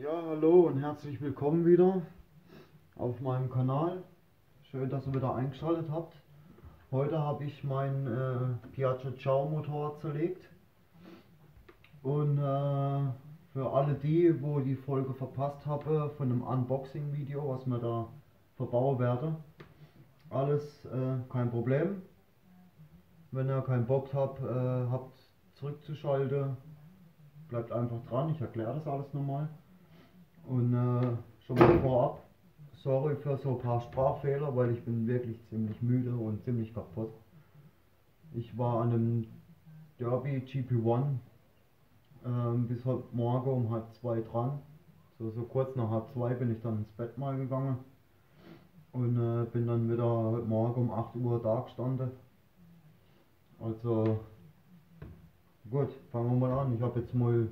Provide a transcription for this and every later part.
Ja, hallo und herzlich willkommen wieder auf meinem Kanal. Schön, dass ihr wieder eingeschaltet habt. Heute habe ich mein äh, Piaggio Ciao Motorrad zerlegt. Und äh, für alle die, wo die Folge verpasst habe von einem Unboxing Video, was mir da verbauen werde, alles äh, kein Problem. Wenn ihr keinen Bock habt, äh, habt zurückzuschalten, bleibt einfach dran. Ich erkläre das alles nochmal. Und äh, schon mal vorab, sorry für so ein paar Sprachfehler, weil ich bin wirklich ziemlich müde und ziemlich kaputt. Ich war an einem Derby GP1 ähm, bis heute Morgen um halb zwei dran. So, so kurz nach halb zwei bin ich dann ins Bett mal gegangen und äh, bin dann wieder heute Morgen um 8 Uhr da gestanden. Also gut, fangen wir mal an. Ich habe jetzt mal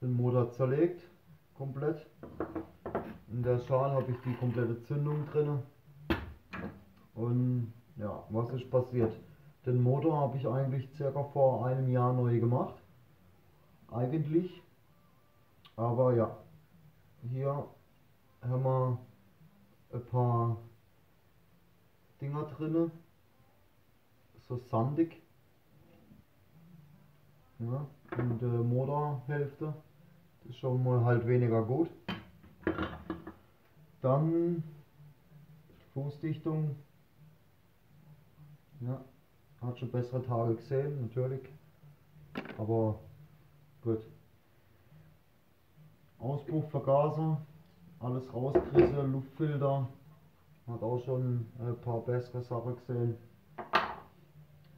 den Motor zerlegt komplett. In der Schale habe ich die komplette Zündung drin. Und ja, was ist passiert? Den Motor habe ich eigentlich circa vor einem Jahr neu gemacht. Eigentlich. Aber ja, hier haben wir ein paar Dinger drin. So sandig. Ja, und äh, Motorhälfte ist schon mal halt weniger gut. Dann Fußdichtung. Ja, hat schon bessere Tage gesehen, natürlich. Aber gut. Auspuffvergaser, alles rausgerissen, Luftfilter. Hat auch schon ein paar bessere Sachen gesehen.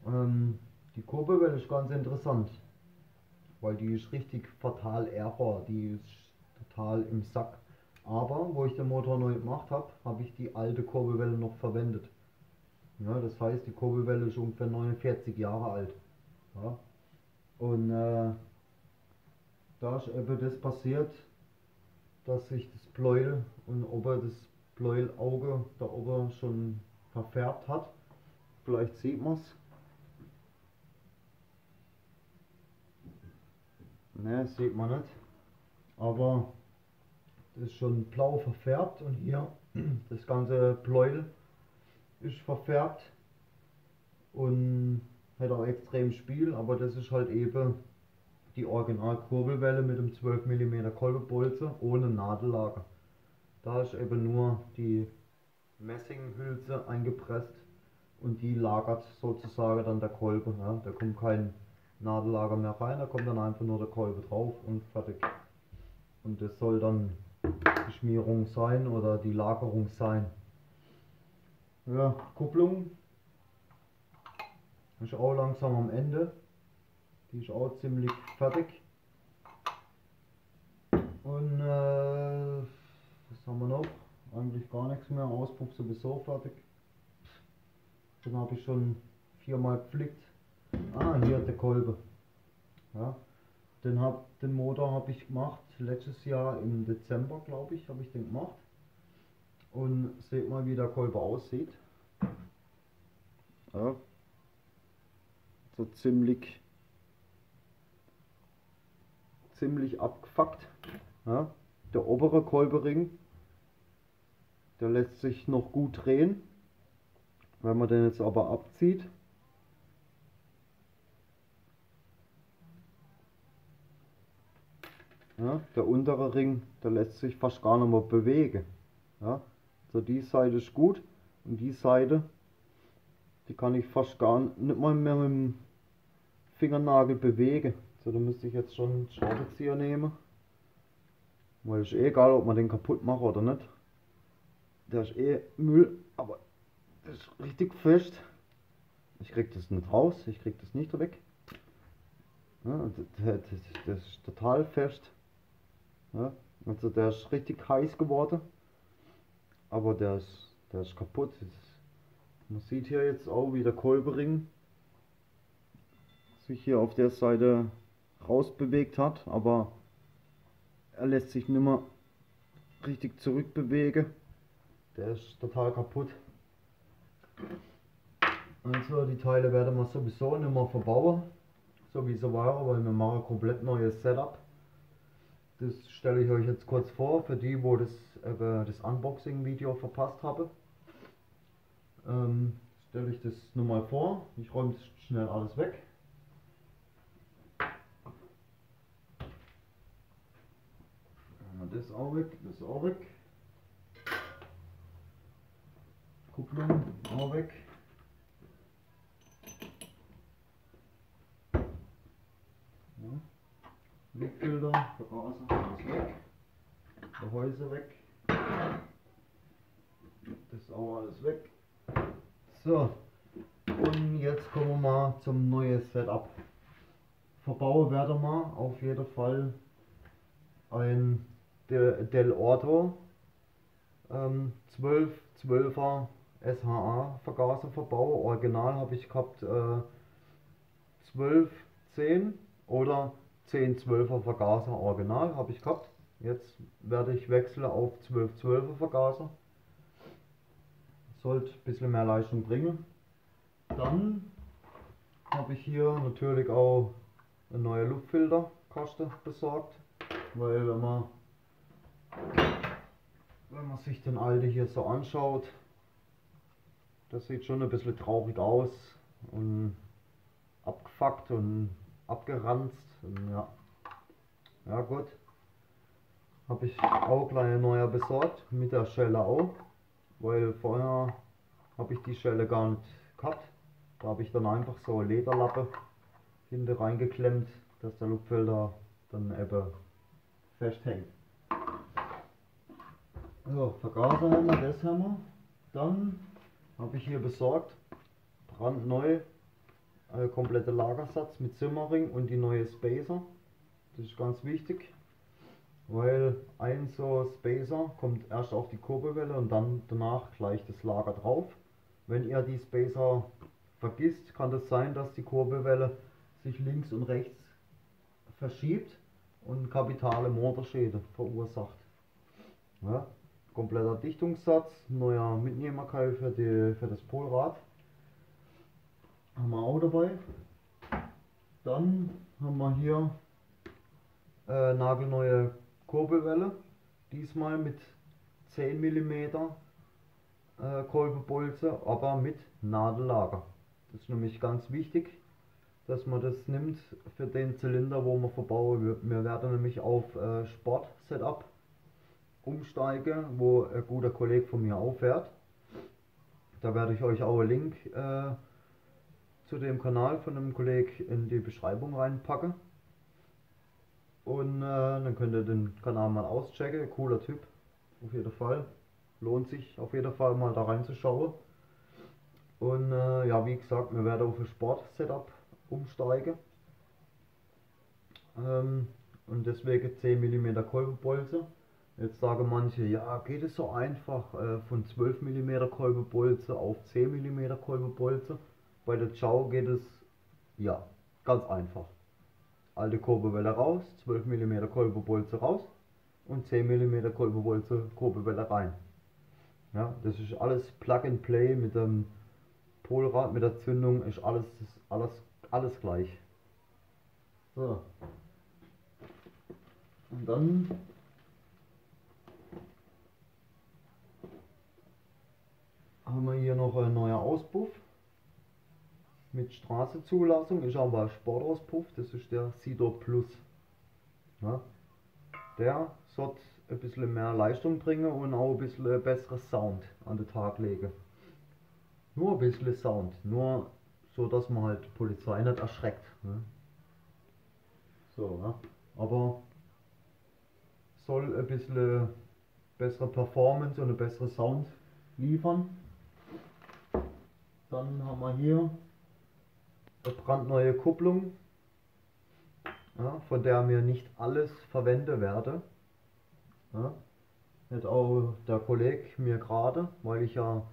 Ähm, die Kurbelwelle ist ganz interessant weil die ist richtig fatal Error, die ist total im Sack. Aber wo ich den Motor neu gemacht habe, habe ich die alte Kurbelwelle noch verwendet. Ja, das heißt, die Kurbelwelle ist ungefähr 49 Jahre alt. Ja. Und äh, da ist eben das passiert, dass sich das Pleuel und ober das Pleuelauge da oben schon verfärbt hat. Vielleicht sieht man es. Ne, sieht man nicht. Aber das ist schon blau verfärbt und hier das ganze Pleuel ist verfärbt und hat auch extrem Spiel, aber das ist halt eben die Original Kurbelwelle mit dem 12 mm Kolbebolze ohne Nadellager. Da ist eben nur die Messinghülse eingepresst und die lagert sozusagen dann der Kolbe. Ja. Da kommt kein Nadellager mehr rein, da kommt dann einfach nur der Kolbe drauf und fertig. Und das soll dann die Schmierung sein oder die Lagerung sein. Ja, Kupplung ist auch langsam am Ende. Die ist auch ziemlich fertig. Und äh, was haben wir noch? Eigentlich gar nichts mehr. Auspuff sowieso fertig. Den habe ich schon viermal gepflegt. Ah, hier der Kolbe. Ja, den, hab, den Motor habe ich gemacht letztes Jahr im Dezember, glaube ich, habe ich den gemacht. Und seht mal, wie der Kolbe aussieht. Ja. So ziemlich ziemlich abgefuckt. Ja. Der obere Kolbering, der lässt sich noch gut drehen. Wenn man den jetzt aber abzieht, Ja, der untere Ring, der lässt sich fast gar nicht mehr bewegen. Ja, so die Seite ist gut und die Seite, die kann ich fast gar nicht mal mehr mit dem Fingernagel bewegen. So, da müsste ich jetzt schon einen Schraubenzieher nehmen. Weil ist eh egal, ob man den kaputt macht oder nicht. Der ist eh Müll, aber das ist richtig fest. Ich krieg das nicht raus, ich krieg das nicht weg. Ja, das, das, das ist total fest. Ja, also der ist richtig heiß geworden. Aber der ist, der ist kaputt. Man sieht hier jetzt auch, wie der Kolbering sich hier auf der Seite rausbewegt hat. Aber er lässt sich nicht mehr richtig zurückbewegen. Der ist total kaputt. Also die Teile werden wir sowieso nicht mehr verbauen. So wie sie waren, weil wir machen ein komplett neues Setup. Das stelle ich euch jetzt kurz vor, für die, wo das, äh, das Unboxing-Video verpasst habe. Ähm, stelle ich das nur mal vor. Ich räume schnell alles weg. Das auch weg, das auch weg. Kupplung auch weg. Ja. Luftfilter, Vergaser, alles weg. Gehäuse weg. Das ist auch alles weg. So, und jetzt kommen wir mal zum neuen Setup. Verbauen werde mal auf jeden Fall ein Del Orto ähm, 12 12er SHA Vergaser verbaue. Original habe ich gehabt äh, 12 10 oder 10 12er Vergaser Original habe ich gehabt. Jetzt werde ich wechseln auf 12 12er Vergaser sollte ein bisschen mehr Leistung bringen. Dann habe ich hier natürlich auch eine neue Luftfilterkaste besorgt, weil wenn man, wenn man sich den alte hier so anschaut, das sieht schon ein bisschen traurig aus und abgefuckt und abgeranzt. Ja. ja gut, habe ich auch gleich neuer besorgt, mit der Schelle auch weil vorher habe ich die Schelle gar nicht gehabt. Da habe ich dann einfach so eine Lederlappe hinten reingeklemmt, dass der Luftfilter dann eben festhängt. So, Vergaser haben wir, das haben wir. Dann habe ich hier besorgt, brandneu, äh, komplette Lagersatz mit Simmering und die neue Spacer. Das ist ganz wichtig weil ein so Spacer kommt erst auf die Kurbelwelle und dann danach gleich das Lager drauf. Wenn ihr die Spacer vergisst, kann es das sein, dass die Kurbelwelle sich links und rechts verschiebt und kapitale Motorschäden verursacht. Ja, kompletter Dichtungssatz, neuer Mitnehmerkeil für, die, für das Polrad. Dabei. Dann haben wir hier äh, nagelneue Kurbelwelle, diesmal mit 10 mm äh, Kolbenbolze, aber mit Nadellager. Das ist nämlich ganz wichtig, dass man das nimmt für den Zylinder, wo man verbauen. Wir werden nämlich auf äh, Sport Setup umsteigen, wo ein guter Kollege von mir auffährt. Da werde ich euch auch einen Link äh, zu dem Kanal von einem Kollegen in die Beschreibung reinpacken. Und äh, dann könnt ihr den Kanal mal auschecken. Cooler Typ. Auf jeden Fall. Lohnt sich auf jeden Fall mal da reinzuschauen. Und äh, ja, wie gesagt, wir werden auf ein Sport-Setup umsteigen. Ähm, und deswegen 10 mm Kolbenbolze. Jetzt sagen manche, ja, geht es so einfach äh, von 12 mm Kolbenbolze auf 10 mm Kolbenbolze. Bei der Chow geht es ja ganz einfach alte Kurbelwelle raus, 12 mm Kolbenbolze raus und 10 mm Kolbenbolze Kurbelwelle rein. Ja, das ist alles Plug and Play mit dem Polrad, mit der Zündung ist alles, alles, alles gleich. So. Und dann haben wir hier noch ein neuer Auspuff mit Straßenzulassung, ist aber Sportauspuff, das ist der Sidor Plus. Ja. Der sollte ein bisschen mehr Leistung bringen und auch ein bisschen besseren Sound an den Tag legen. Nur ein bisschen Sound, nur so dass man halt Polizei nicht erschreckt. Ne? So, ja. aber soll ein bisschen bessere Performance und ein besserer Sound liefern. Dann haben wir hier brandneue Kupplung, ja, von der mir nicht alles verwenden werde. Ja, hat auch der Kollege mir gerade, weil ich ja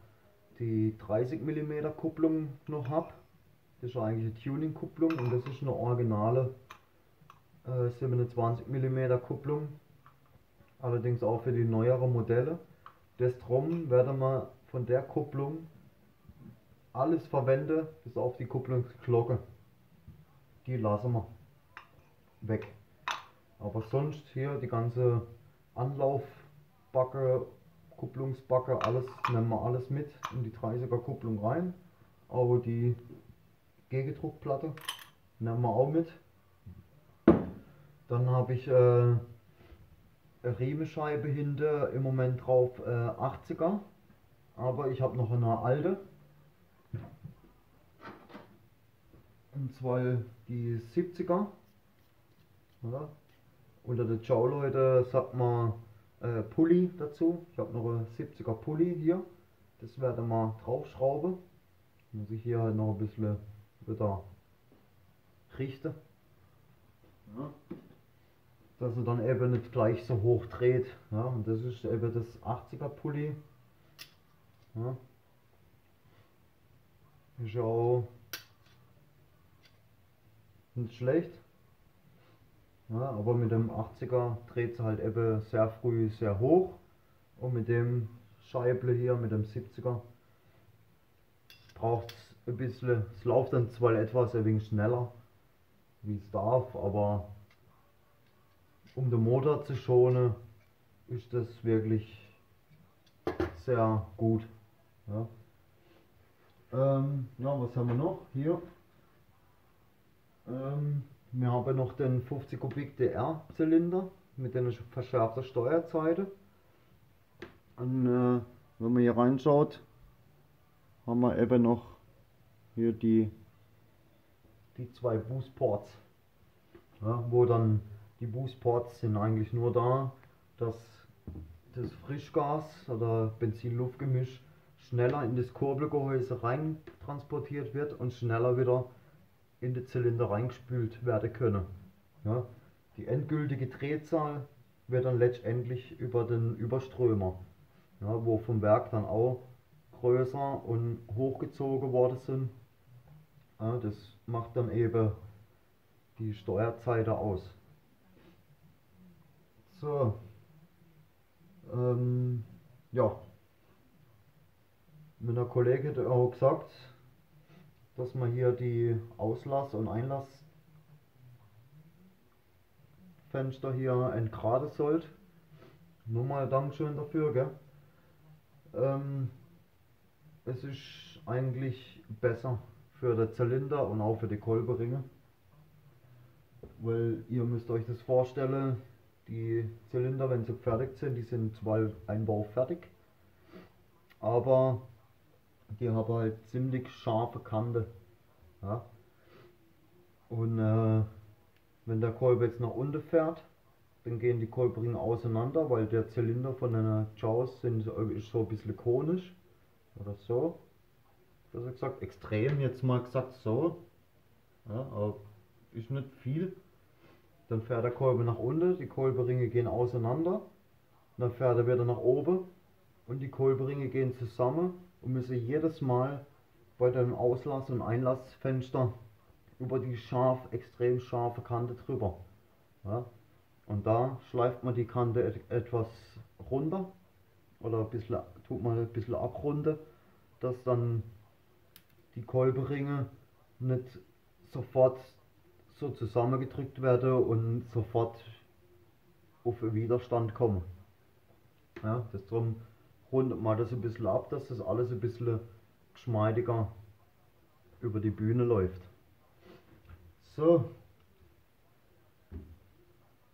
die 30 mm Kupplung noch habe. Das ist eigentlich eine Tuning-Kupplung und das ist eine originale äh, 27 mm Kupplung. Allerdings auch für die neueren Modelle. Das drum werde man von der Kupplung alles verwende, bis auf die Kupplungsglocke. Die lassen wir weg. Aber sonst hier die ganze Anlaufbacke, Kupplungsbacke, alles nehmen wir alles mit in die 30er Kupplung rein. Auch die Gegendruckplatte nehmen wir auch mit. Dann habe ich äh, Riemenscheibe hinter im Moment drauf äh, 80er. Aber ich habe noch eine alte. Und zwar die 70er. Oder? Unter den Chow-Leute sagt man äh, Pulli dazu. Ich habe noch einen 70er Pulli hier. Das werde mal draufschrauben. Muss ich hier halt noch ein bisschen wieder richten. Ja. Dass er dann eben nicht gleich so hoch dreht. Ja, und das ist eben das 80er Pulli. Ja. Ist auch nicht schlecht. Ja, aber mit dem 80er dreht es halt eben sehr früh sehr hoch. Und mit dem Scheible hier, mit dem 70er, braucht es ein bisschen. Es läuft dann zwar etwas ein wenig schneller, wie es darf, aber um den Motor zu schonen, ist das wirklich sehr gut. Ja, ähm, ja was haben wir noch? Hier. Ähm, wir haben noch den 50 Kubik DR Zylinder mit einer verschärften Steuerzeite. Und äh, wenn man hier reinschaut, haben wir eben noch hier die, die zwei Boost Ports. Ja, wo dann die Boost Ports sind eigentlich nur da, dass das Frischgas oder Benzin-Luftgemisch schneller in das Kurbelgehäuse rein transportiert wird und schneller wieder in den Zylinder reingespült werden können. Ja, die endgültige Drehzahl wird dann letztendlich über den Überströmer, ja, wo vom Werk dann auch größer und hochgezogen worden sind. Ja, das macht dann eben die Steuerzeiten aus. So, ähm, ja, mit einer Kollegin hat auch gesagt, dass man hier die Auslass- und Einlassfenster hier entgraden sollte. Nur mal Dankeschön dafür, gell? Ähm, es ist eigentlich besser für den Zylinder und auch für die Kolberinge. Weil ihr müsst euch das vorstellen, die Zylinder, wenn sie fertig sind, die sind zwar Einbau fertig, aber die haben halt ziemlich scharfe Kante. Ja? Und äh, wenn der Kolbe jetzt nach unten fährt, dann gehen die Kolbringe auseinander, weil der Zylinder von einer Jaws sind, ist so ein bisschen konisch oder so. Besser gesagt, extrem jetzt mal gesagt so. Ja, aber ist nicht viel. Dann fährt der Kolbe nach unten, die Kolberinge gehen auseinander. Dann fährt er wieder nach oben und die Kolberinge gehen zusammen und müssen jedes Mal bei dem Auslass- und Einlassfenster über die scharf, extrem scharfe Kante drüber. Ja? Und da schleift man die Kante et etwas runter oder ein bisschen, tut man ein bisschen abrunden, dass dann die Kolberinge nicht sofort so zusammengedrückt werden und sofort auf Widerstand kommen. Ja, das drum rundet man das ein bisschen ab, dass das alles ein bisschen geschmeidiger über die Bühne läuft. So,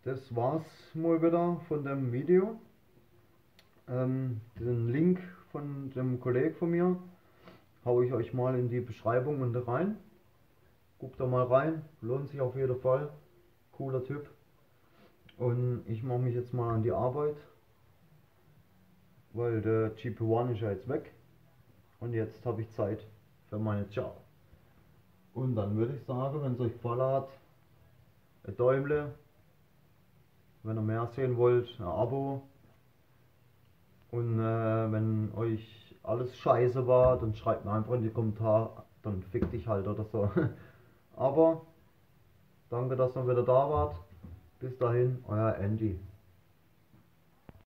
das war's mal wieder von dem Video. Ähm, den Link von dem Kollegen von mir haue ich euch mal in die Beschreibung unten rein. Guckt da mal rein, lohnt sich auf jeden Fall. Cooler Typ. Und ich mache mich jetzt mal an die Arbeit, weil der GP1 ist ja jetzt weg. Und jetzt habe ich Zeit für meine Ciao. Und dann würde ich sagen, wenn es euch gefallen hat, ein Däumle. Wenn ihr mehr sehen wollt, ein Abo. Und äh, wenn euch alles scheiße war, dann schreibt mir einfach in die Kommentare, dann fick dich halt oder so. Aber danke, dass ihr wieder da wart. Bis dahin, euer Andy.